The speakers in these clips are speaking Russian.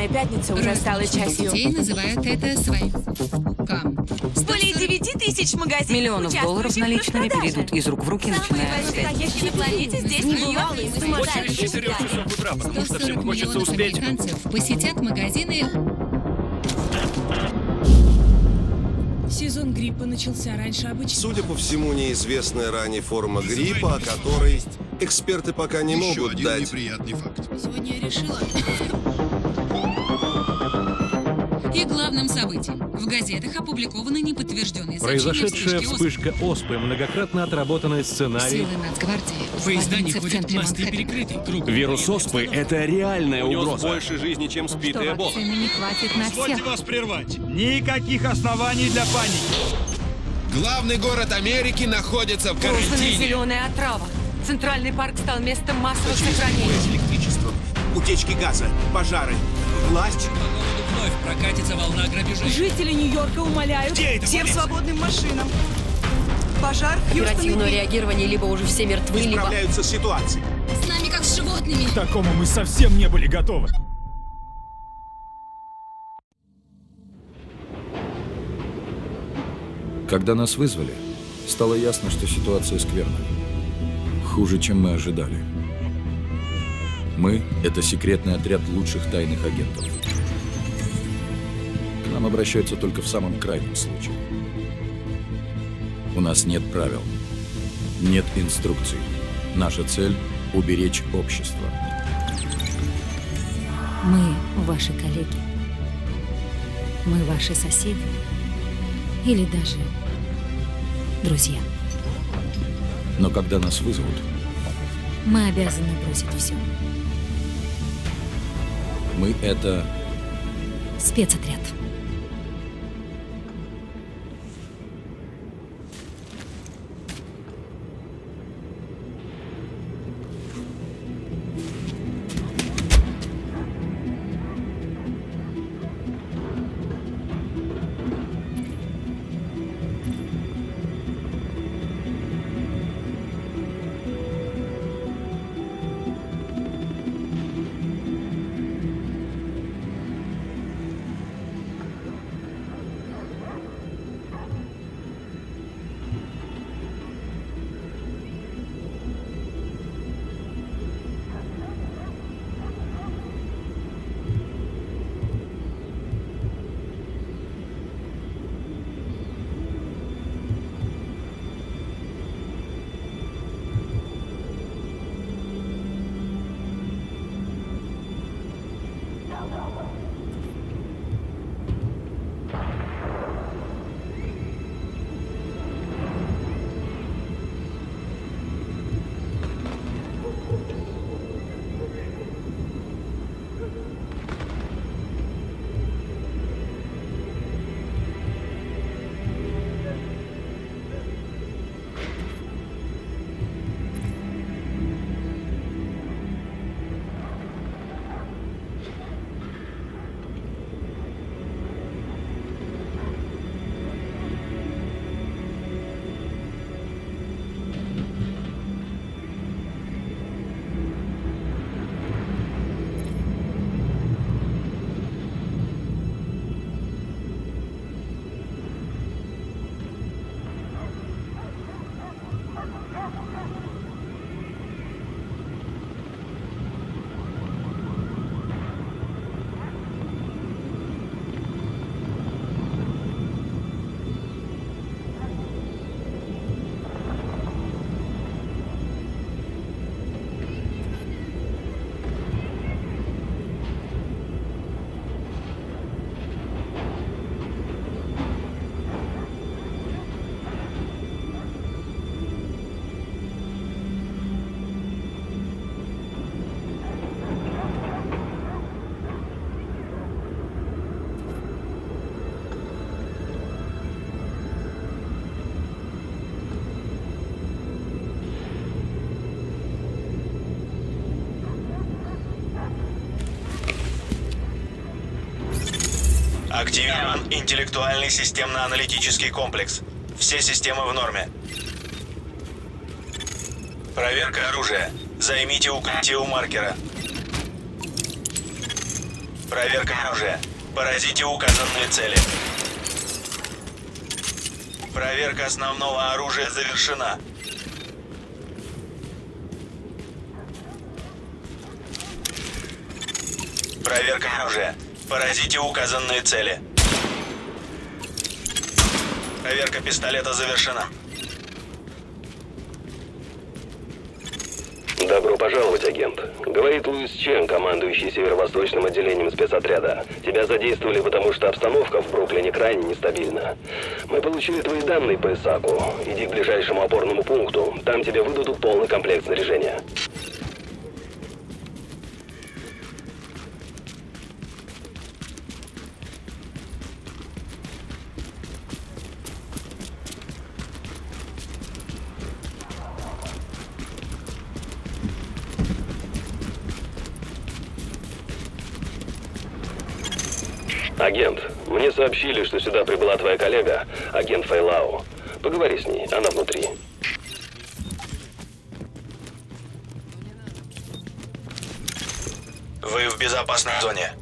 Черная Пятница уже стали частью... Детей называют это своим. Кам. Более 9 тысяч магазинов, Миллионов долларов наличными перейдут из рук в руки, Самые начиная большие с ракеты на планете здесь, и мы Очередь с 4 часов утра, потому что 140 всем хочется успеть. посетят магазины Сезон гриппа начался раньше обычного. Судя по всему, неизвестная ранее форма гриппа, о которой эксперты пока не Еще могут один дать. неприятный факт. Сегодня я решила. Главным событием. В газетах опубликованы неподтвержденные сообщения Произошедшая вспышка оспы, многократно отработанный сценарий. Силы Нацгвардии Поезда не в ходят, центре мосты перекрыты. Вирус оспы – это реальная Унес угроза. больше жизни, чем спит Что и Эбола. не хватит на всех. вас прервать. Никаких оснований для паники. Главный город Америки находится в карантине. зеленая отрава. Центральный парк стал местом массовых сохранений. утечки газа, пожары. Власть прокатится волна грабежей. Жители Нью-Йорка умоляют Где это всем полиция? свободным машинам. Пожар Оперативное реагирование либо уже все мертвы, либо... справляются с ситуацией. С нами как с животными. К такому мы совсем не были готовы. Когда нас вызвали, стало ясно, что ситуация скверная. Хуже, чем мы ожидали. Мы — это секретный отряд лучших тайных агентов. Нам обращаются только в самом крайнем случае. У нас нет правил, нет инструкций. Наша цель — уберечь общество. Мы ваши коллеги. Мы ваши соседи. Или даже друзья. Но когда нас вызовут, Мы обязаны бросить все. мы — это Спецотряд. Интеллектуальный системно-аналитический комплекс. Все системы в норме. Проверка оружия. Займите укрытие у маркера. Проверка оружия. Поразите указанные цели. Проверка основного оружия завершена. Проверка оружия. Поразите указанные цели. Проверка пистолета завершена. Добро пожаловать, агент. Говорит Луис Чен, командующий северо-восточным отделением спецотряда. Тебя задействовали, потому что обстановка в Бруклине крайне нестабильна. Мы получили твои данные по ИСАКу. Иди к ближайшему опорному пункту. Там тебе выдадут полный комплект снаряжения. Агент, мне сообщили, что сюда прибыла твоя коллега, агент Файлау. Поговори с ней, она внутри. Вы в безопасной зоне.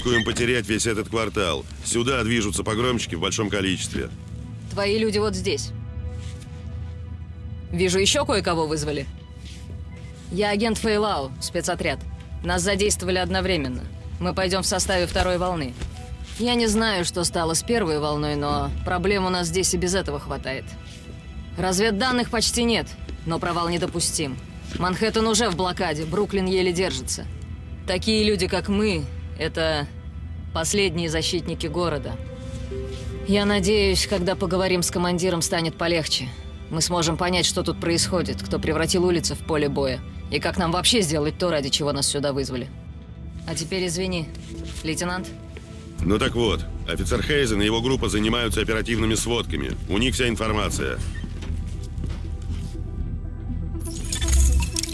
Рискуем потерять весь этот квартал. Сюда движутся погромщики в большом количестве. Твои люди вот здесь. Вижу, еще кое-кого вызвали. Я агент Фейлау, спецотряд. Нас задействовали одновременно. Мы пойдем в составе второй волны. Я не знаю, что стало с первой волной, но проблем у нас здесь и без этого хватает. Разведданных почти нет, но провал недопустим. Манхэттен уже в блокаде, Бруклин еле держится. Такие люди, как мы, это последние защитники города. Я надеюсь, когда поговорим с командиром, станет полегче. Мы сможем понять, что тут происходит, кто превратил улицы в поле боя, и как нам вообще сделать то, ради чего нас сюда вызвали. А теперь извини, лейтенант. Ну так вот, офицер Хейзен и его группа занимаются оперативными сводками. У них вся информация.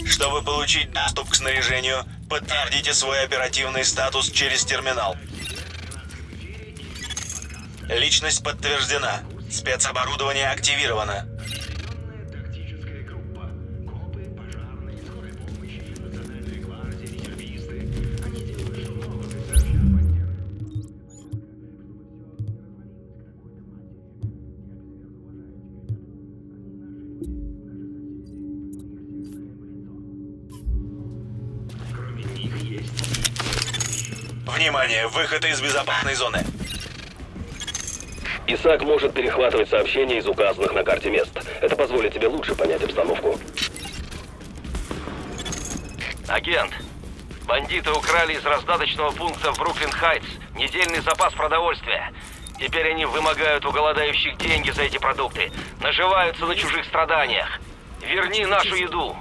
Чтобы получить доступ к снаряжению, подтвердите свой оперативный статус через терминал. Личность подтверждена. Спецоборудование активировано. Внимание! Выход из безопасной зоны. ИСАК может перехватывать сообщения из указанных на карте мест. Это позволит тебе лучше понять обстановку. Агент, бандиты украли из раздаточного пункта в Бруклин-Хайтс недельный запас продовольствия. Теперь они вымогают у голодающих деньги за эти продукты, наживаются на чужих страданиях. Верни нашу еду.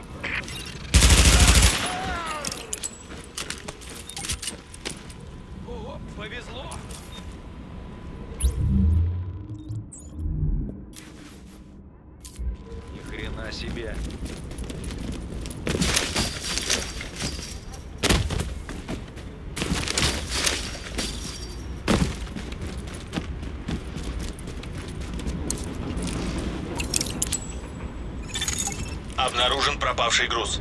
Пропавший груз.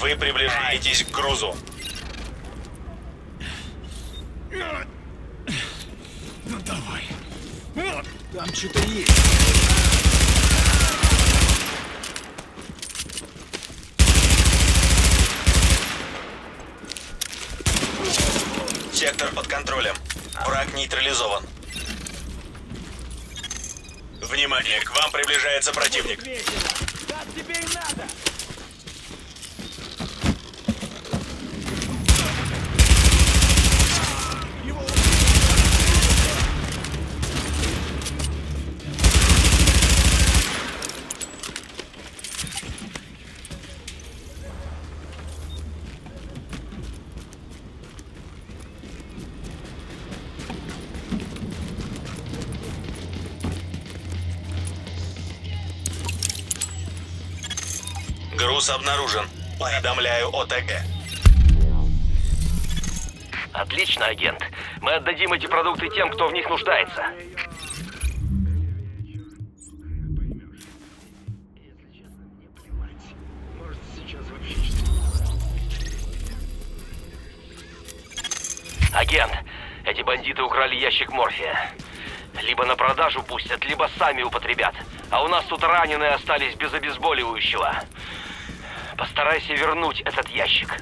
Вы приближаетесь к грузу. Приближается противник. Груз обнаружен. Уведомляю ОТГ. Отлично, агент. Мы отдадим эти продукты тем, кто в них нуждается. Агент, эти бандиты украли ящик морфия. Либо на продажу пустят, либо сами употребят. А у нас тут раненые остались без обезболивающего. Постарайся вернуть этот ящик.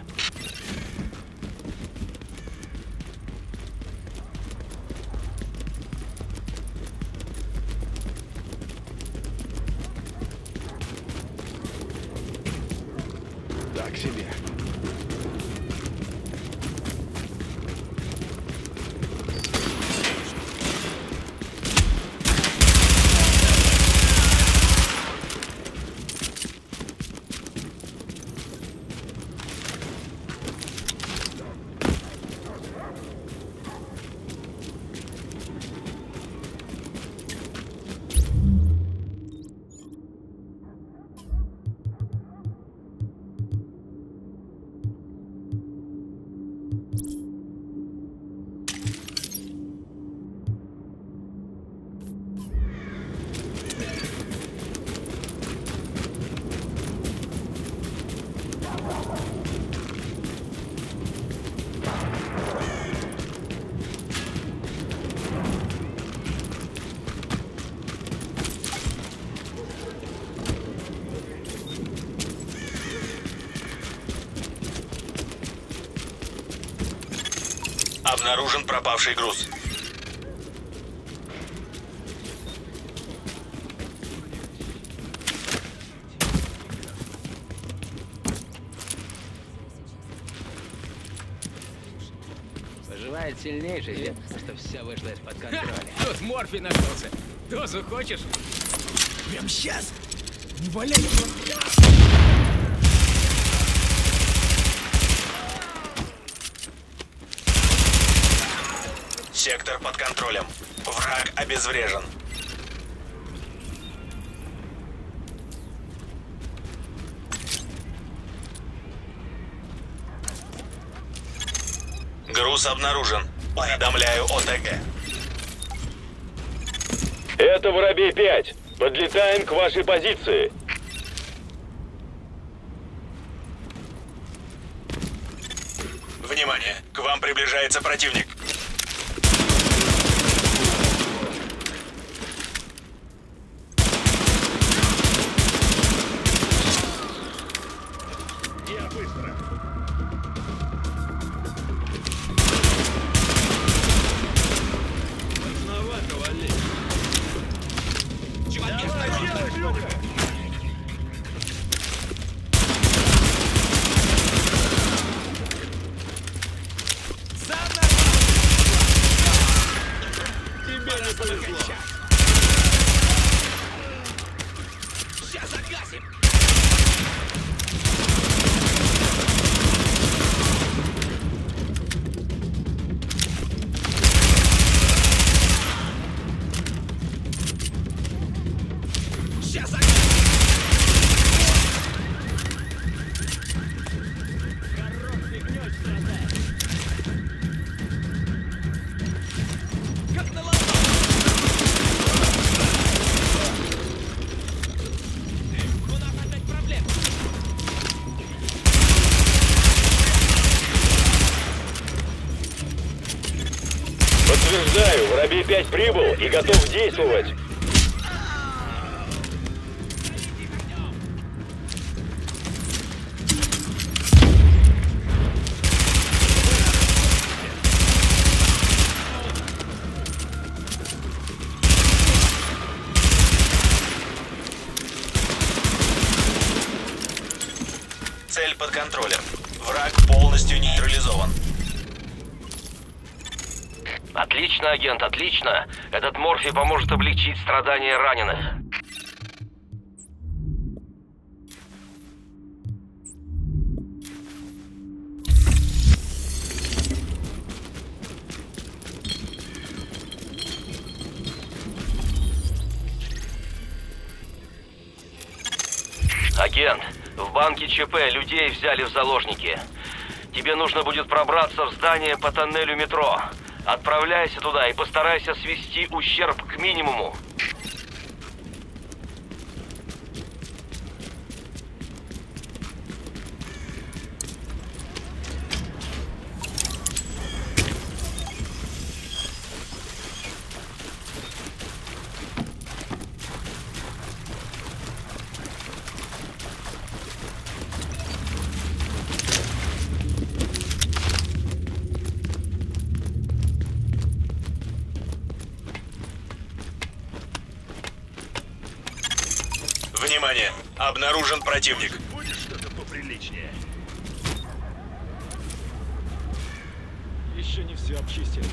Обнаружен пропавший груз. Выживает сильнейший, Вет, что все вышло из-под контроля. Тут морфий нашелся. Дозу хочешь? Прям сейчас? Не валяй Сектор под контролем. Враг обезврежен. Груз обнаружен. Уведомляю ОТГ. Это Воробей-5. Подлетаем к вашей позиции. Т-5 прибыл и готов действовать. Цель под контролем. Враг полностью нейтрализован. Отлично, агент, отлично. Этот морфий поможет облегчить страдания раненых. Агент, В банке ЧП людей взяли в заложники. Тебе нужно будет пробраться в здание по тоннелю метро. Отправляйся туда и постарайся свести ущерб к минимуму. Внимание! Обнаружен противник. Будет что-то поприличнее. Еще не все обчистили.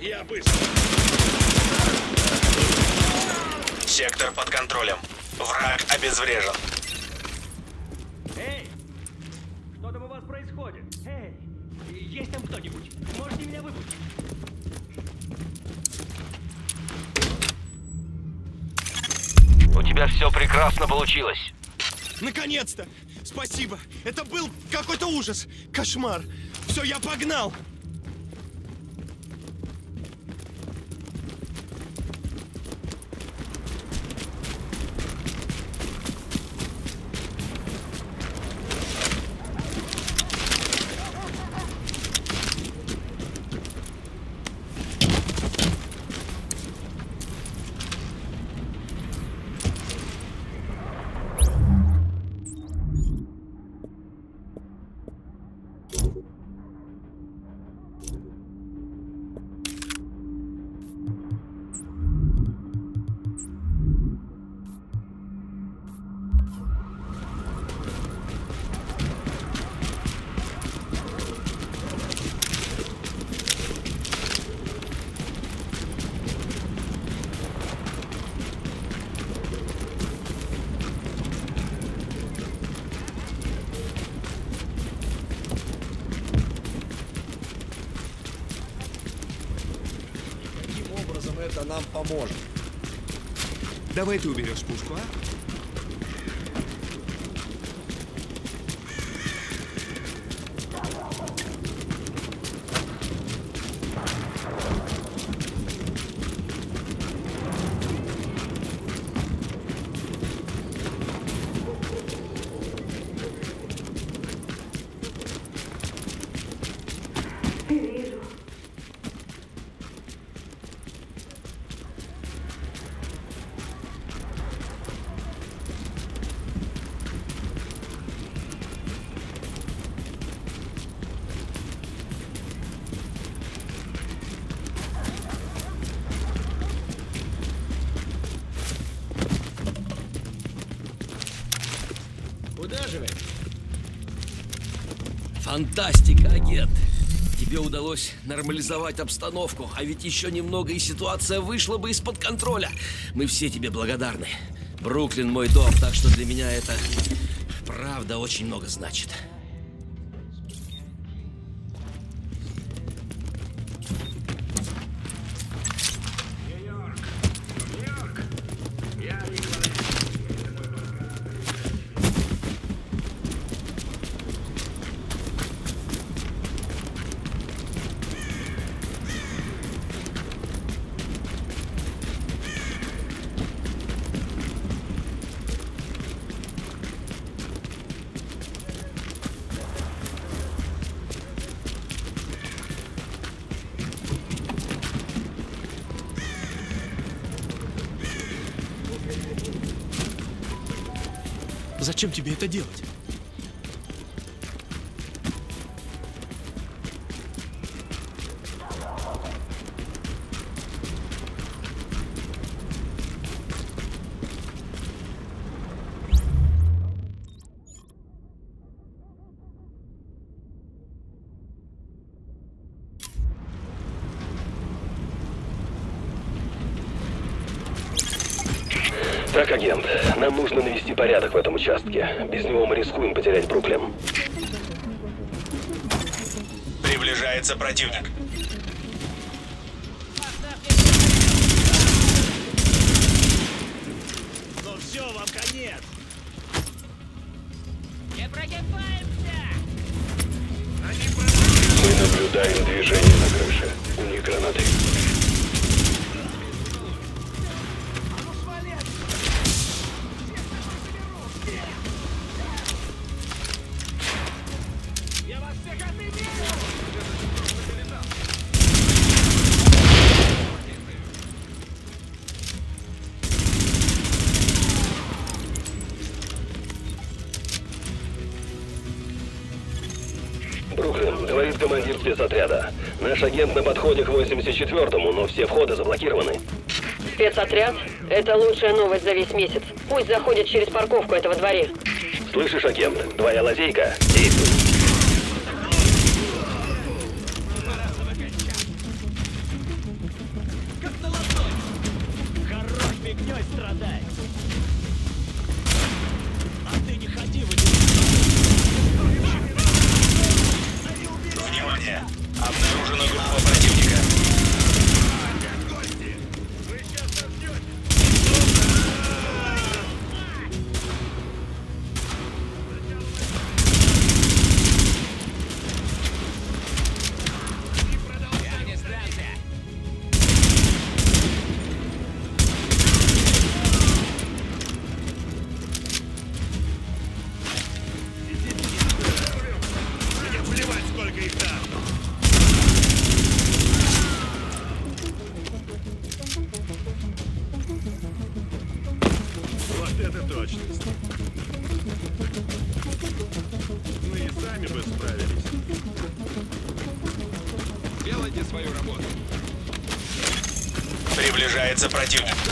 Я быстро. Сектор под контролем. Враг обезврежен. Эй! Что там у вас происходит? Эй! Есть там кто-нибудь? Можете меня выпустить? У тебя все прекрасно получилось. Наконец-то! Спасибо! Это был какой-то ужас! Кошмар! Все, я погнал! Поможет? Давай ты уберешь пушку, а? Удалось нормализовать обстановку, а ведь еще немного и ситуация вышла бы из-под контроля. Мы все тебе благодарны. Бруклин мой дом, так что для меня это правда очень много значит. Тебе это делать? Так, агент, нам нужно навести порядок в этом участке. Без него мы рискуем потерять Бруклин. Приближается противник. Бруклин, говорит командир спецотряда. Наш агент на подходе к 84-му, но все входы заблокированы. Спецотряд — это лучшая новость за весь месяц. Пусть заходит через парковку этого дворе. Слышишь, агент? Твоя лазейка. Действуй. Приближается противник.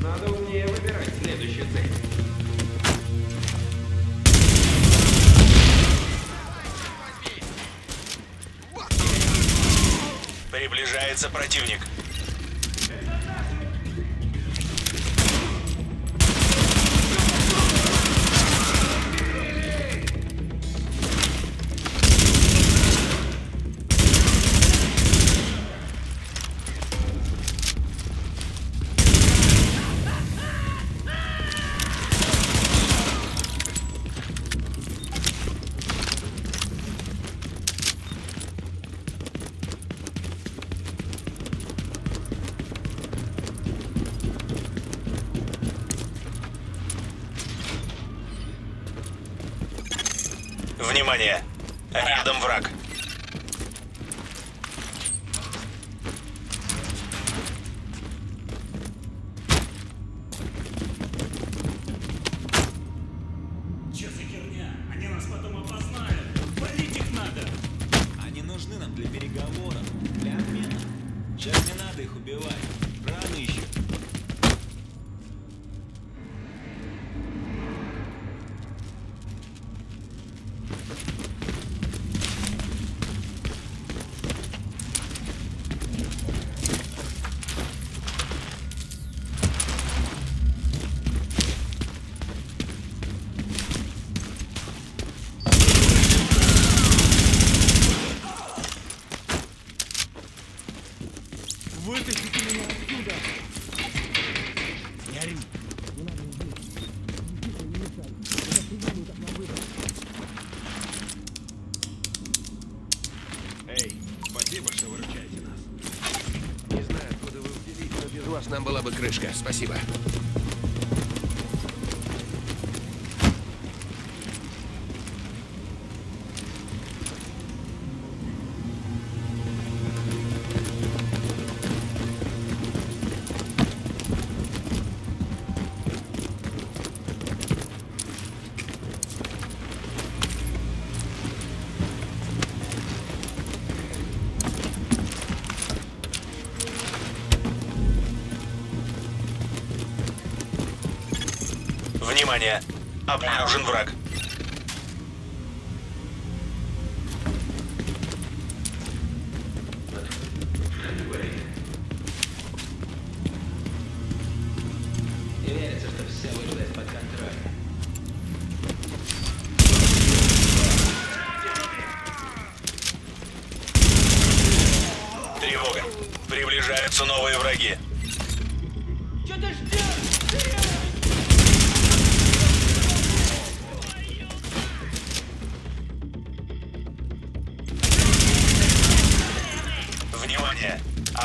Надо умнее выбирать следующую цель. Приближается противник. Была бы крышка. Спасибо. Внимание! Обнаружен враг.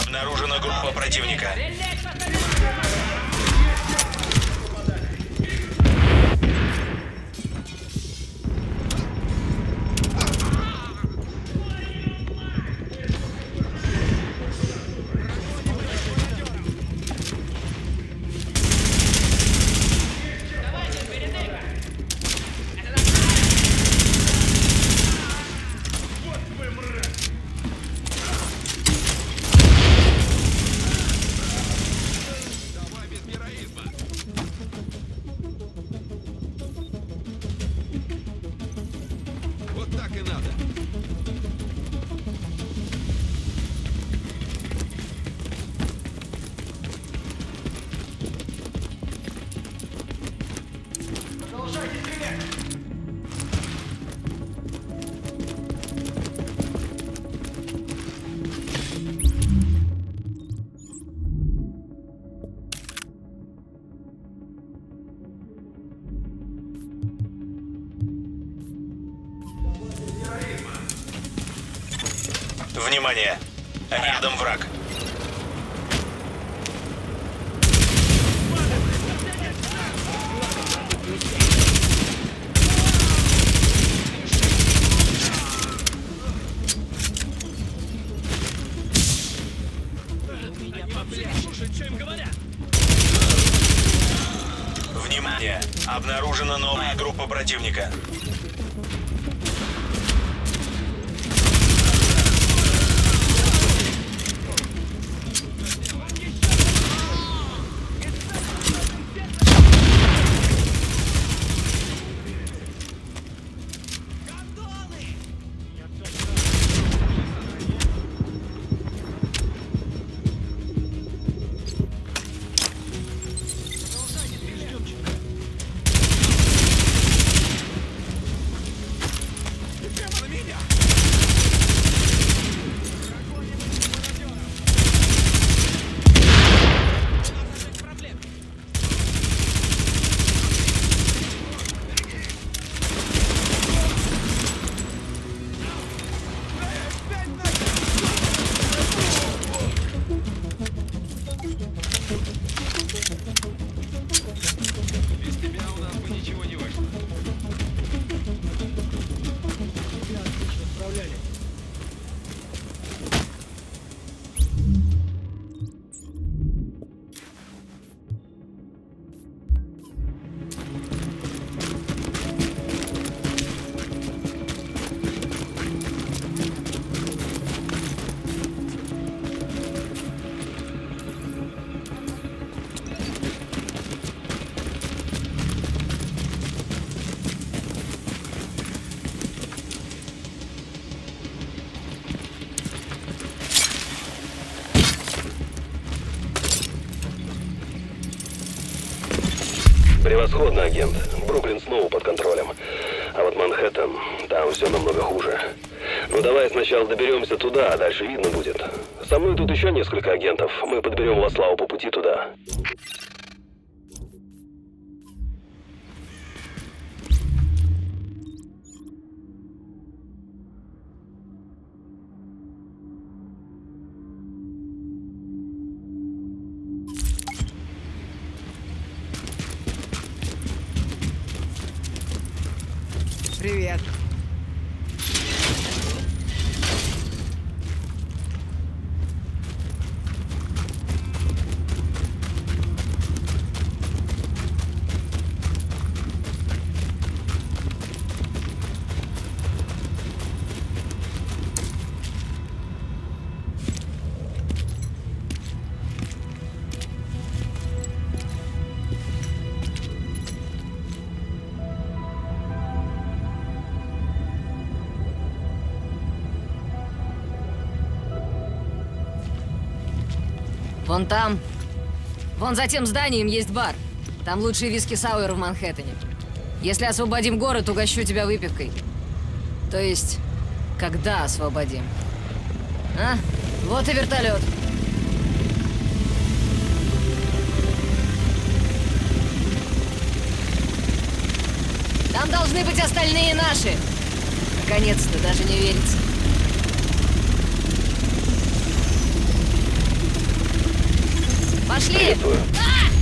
Обнаружена группа противника. Внимание! Рядом враг. Внимание! Обнаружена новая группа противника. Превосходно, агент. Бруклин снова под контролем. А вот Манхэттен, там все намного хуже. Ну давай сначала доберемся туда, а дальше видно будет. Со мной тут еще несколько агентов. Мы подберем Ваславу по пути туда. Вон там. Вон за тем зданием есть бар. Там лучший виски сауэр в Манхэттене. Если освободим город, угощу тебя выпивкой. То есть, когда освободим. А? Вот и вертолет. Там должны быть остальные наши. Наконец-то, даже не верится. Пошли! А!